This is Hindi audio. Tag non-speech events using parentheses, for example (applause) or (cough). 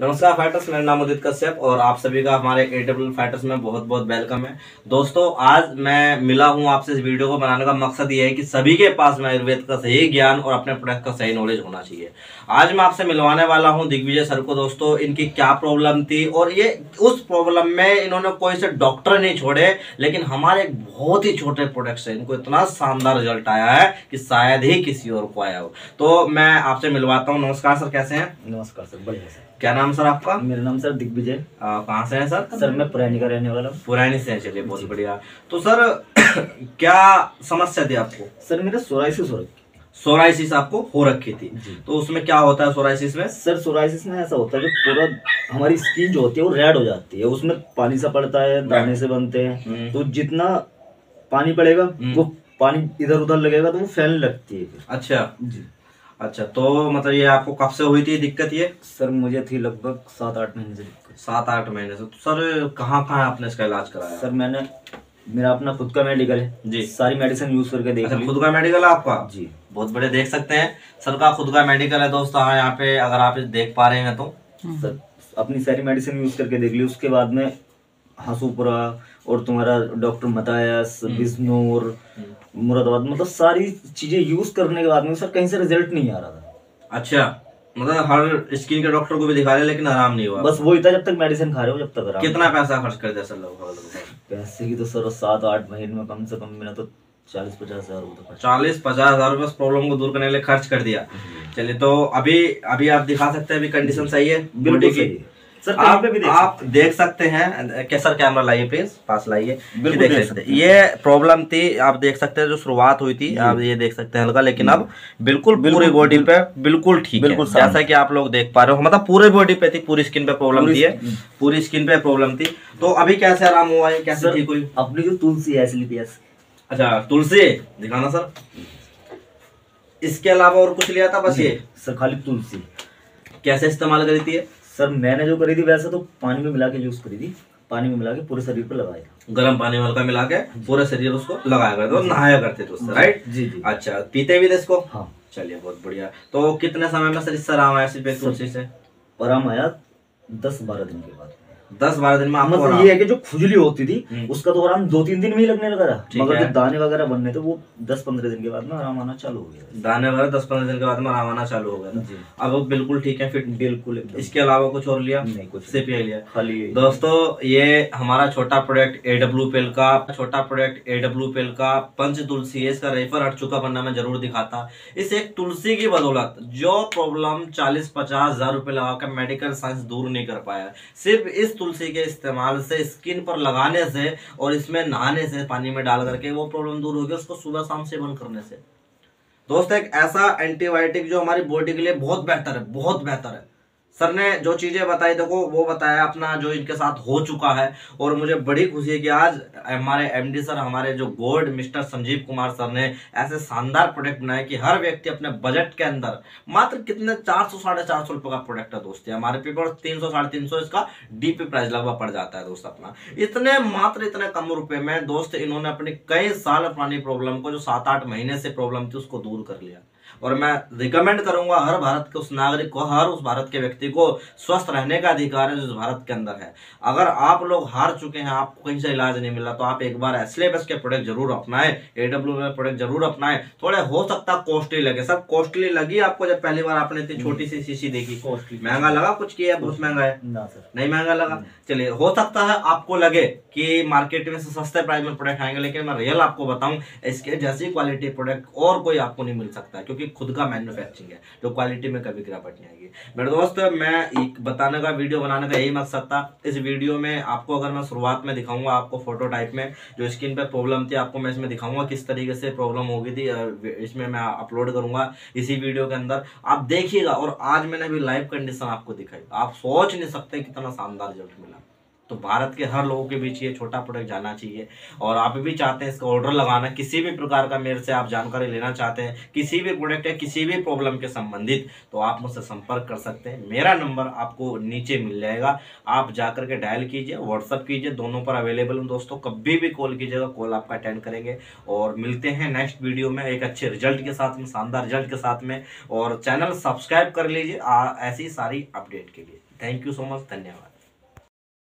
नमस्कार फाइटर्स मेरा नाम उदित कश्यप और आप सभी का हमारे ए डब्ल्यू फाइटर्स में बहुत बहुत वेलकम है। दोस्तों आज मैं मिला हूँ आपसे इस वीडियो को बनाने का मकसद ये है कि सभी के पास में आयुर्वेद का सही ज्ञान और अपने प्रोडक्ट का सही नॉलेज होना चाहिए। आज मैं आपसे मिलवाने वाला हूँ दिग्विजय सर को। दोस्तों इनकी क्या प्रॉब्लम थी और ये उस प्रॉब्लम में इन्होंने कोई से डॉक्टर नहीं छोड़े लेकिन हमारे एक बहुत ही छोटे प्रोडक्ट से इनको इतना शानदार रिज़ल्ट आया है कि शायद ही किसी और को आया हो। तो मैं आपसे मिलवाता हूँ। नमस्कार सर कैसे हैं? नमस्कार सर बढ़िया सर। क्या नाम सर आपका? मेरा नाम सर दिग्विजय। कहाँ से हैं सर? सर मैं पुरानी का रहने वाला हूँ। पुरानी से हैं, चलिए बहुत बढ़िया। तो सर (coughs) क्या समस्या थी आपको? सर मेरा सोराइसिस हो रखी सोराइसिस आपको हो रखी थी। तो उसमें क्या होता है सोराइसिस में? सर सोराइसिस में ऐसा होता है कि पूरा हमारी स्किन जो होती है वो रेड हो जाती है। उसमें पानी सा पड़ता है दाने से बनते हम्म। हैं तो जितना पानी पड़ेगा हम्म। वो पानी इधर उधर लगेगा तो वो फैलने लगती है अच्छा। जी। अच्छा तो मतलब ये आपको कब से हुई थी दिक्कत ये? सर मुझे थी लगभग सात आठ महीने से दिक्कत। सात आठ महीने से। तो सर कहाँ कहाँ आपने इसका इलाज कराया? सर मैंने मेरा अपना खुद का मेडिकल है। जी। सारी मेडिसिन यूज़ करके देख अच्छा खुद का मेडिकल है आपका? जी। बहुत बड़े देख सकते हैं। सर का खुद का मेडिकल है दोस्तों हाँ यहाँ पे अगर आप देख पा रहे हैं तो। सर अपनी सारी मेडिसिन यूज़ करके देख ली। उसके बाद में हंसूपुरा और तुम्हारा डॉक्टर मतायस बिजनौर मुरादाबाद मतलब सारी चीज़ें यूज़ करने के बाद में सर कहीं से रिज़ल्ट नहीं आ रहा था। अच्छा मतलब हर स्किन के डॉक्टर को भी दिखा लिया लेकिन आराम नहीं हुआ। बस वही था जब तक मेडिसिन खा रहे हो जब तक आराम कितना पैसा खर्च कर दिया सर लोग पैसे की तो सर सात आठ महीने में कम से कम मेरा तो चालीस पचास हज़ार रुपये तो चालीस पचास हज़ार रुपये प्रॉब्लम को दूर करने के लिए खर्च कर दिया। चलिए तो अभी अभी आप दिखा सकते हैं अभी कंडीशन सही है? बिल्कुल बॉडी की? है। सर आप पे भी देख आप देख सकते हैं कैसर कैमरा लाइए प्लीज़ पास लाइए। ये देख देख सकते हैं। ये प्रॉब्लम थी आप देख सकते हैं जो शुरुआत हुई थी आप ये देख सकते हैं हल्का लेकिन अब बिल्कुल पूरी बॉडी पे बिल्कुल ठीक है। बिल्कुल जैसा कि आप लोग देख पा रहे हो मतलब पूरे बॉडी पे थी पूरी स्किन पे प्रॉब्लम थी पूरी स्किन पे प्रॉब्लम थी। तो अभी कैसे आराम हुआ है कैसे ठीक हुई? अपनी जो तुलसी है एसलीपियस अच्छा तुलसी दिखाना सर। इसके अलावा और कुछ लिया था बस ये? सर खाली तुलसी। कैसे इस्तेमाल करी थी ये? सर मैंने जो करी थी वैसे तो पानी में मिला के यूज़ करी थी। पानी में मिला के पूरे शरीर पर लगाया। गर्म पानी हल्का मिला के पूरे शरीर उसको लगाया करते नहाया करते थे उससे राइट जी जी। अच्छा पीते भी थे इसको? हाँ। चलिए बहुत बढ़िया। तो कितने समय में सर इससे आराम आया सिर्फ़ एक से? आराम आया दस बारह दिन के बाद। दस बारह दिन में आपको मतलब ये है कि जो खुजली होती थी हम्म। उसका तो आराम दो तीन दिन में ही लगने लगा था मगर। जो दाने वगैरह बनने थे वो दस पंद्रह दिन के बाद में आराम आना चालू हो गया। दाने वगैरह दस पंद्रह दिन के बाद में आराम आना चालू हो गया था। अब वो बिल्कुल ठीक है फिट बिल्कुल इसके अलावा कुछ और लिया? नहीं कुछ सिर्फ़ यही लिया। खाली दोस्तों ये हमारा छोटा प्रोडक्ट ए डब्ल्यू पेल का छोटा प्रोडक्ट ए डब्ल्यू पेल का पंच तुलसी है। इसका रेफर हट चुका बनना मैं ज़रूर दिखाता। इस एक तुलसी की बदौलत जो प्रॉब्लम चालीस पचास हज़ार रुपए लगाकर मेडिकल साइंस दूर नहीं कर पाया। सिर्फ़ इस तुलसी के इस्तेमाल से स्किन पर लगाने से और इसमें नहाने से, पानी में डाल करके वो प्रॉब्लम दूर होगी उसको सुबह शाम सेवन करने से। दोस्तों, एक ऐसा एंटीबायोटिक जो हमारी बॉडी के लिए बहुत बेहतर है, बहुत बेहतर है। सर ने जो चीज़ें बताई, देखो, वो बताया अपना जो इनके साथ हो चुका है। और मुझे बड़ी खुशी है कि आज हमारे एमडी सर, हमारे जो gold mister Sanjeev Kumar sir ने ऐसे शानदार प्रोडक्ट बनाए कि हर व्यक्ति अपने बजट के अंदर मात्र कितने चार सौ, साढ़े चार सौ रुपए का प्रोडक्ट है दोस्त। हमारे पेपर तीन सौ, साढ़े तीन सौ इसका डीपी प्राइस लगभग पड़ जाता है दोस्त अपना। इतने मात्र, इतने कम रुपए में दोस्त इन्होंने अपनी कई साल पुरानी प्रॉब्लम को, जो सात आठ महीने से प्रॉब्लम थी, उसको दूर कर लिया। और मैं रिकमेंड करूँगा हर भारत के उस नागरिक को हर उस भारत के व्यक्ति को स्वस्थ रहने का अधिकार है जो इस भारत के अंदर है। अगर आप लोग हार चुके हैं आपको कहीं से इलाज नहीं मिला तो आप एक बार एसलेबस के प्रोडक्ट ज़रूर अपनाएँ एडब्ल्यू में प्रोडक्ट ज़रूर अपनाएँ। थोड़े हो सकता कॉस्टली लगे। सब कॉस्टली लगी आपको जब पहली बार आपने इतनी छोटी सी शीशी देखी। कॉस्टली महँगा लगा कुछ किया बहुत महँगा है? नहीं महँगा लगा? चलिए हो सकता है आपको लगे कि मार्केट में सस्ते प्राइस में प्रोडक्ट आएँगे लेकिन मैं रियल आपको बताऊँ इसके जैसी क्वालिटी प्रोडक्ट और कोई आपको नहीं मिल सकता है। क्योंकि खुद का मैन्युफैक्चरिंग है तो क्वालिटी में कभी गिरावट नहीं आएगी। मेरे दोस्त, मैं एक बताने का वीडियो बनाने का यही मकसद था। इस वीडियो में आपको अगर मैं शुरुआत में दिखाऊँगा आपको फ़ोटो टाइप में, जो स्किन पर प्रॉब्लम थी, आपको मैं इसमें दिखाऊँगा किस तरीके से प्रॉब्लम होगी थी इसमें मैं अपलोड करूँगा इसी वीडियो के अंदर। आप देखिएगा, और आज मैंने अभी लाइव कंडीशन आपको दिखाई। आप सोच नहीं सकते कितना शानदार रिज़ल्ट मिला। तो भारत के हर लोगों के बीच ये छोटा प्रोडक्ट जाना चाहिए। और आप भी चाहते हैं इसका ऑर्डर लगाना किसी भी प्रकार का मेरे से आप जानकारी लेना चाहते हैं, किसी भी प्रोडक्ट या किसी भी प्रॉब्लम के संबंधित तो आप मुझसे संपर्क कर सकते हैं। मेरा नंबर आपको नीचे मिल जाएगा। आप जाकर के डायल कीजिए व्हाट्सअप कीजिए, दोनों पर अवेलेबल हूँ दोस्तों। कभी भी कॉल कीजिएगा कॉल आपका अटेंड करेंगे। और मिलते हैं नेक्स्ट वीडियो में एक अच्छे रिज़ल्ट के साथ में, शानदार रिज़ल्ट के साथ में। और चैनल सब्सक्राइब कर लीजिए ऐसी सारी अपडेट के लिए। थैंक यू सो मच धन्यवाद।